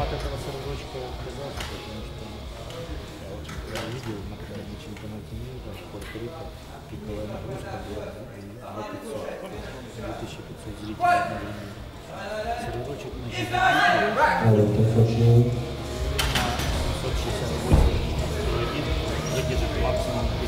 от этого сразочка отказался, потому что я очень я видел, например, на чемпионате мира, там, в Пуэрто-Рико, пиковая нагрузка была 2500, 2500 зрителей одновременно. Сразочек на чемпионате 768 едет максимум.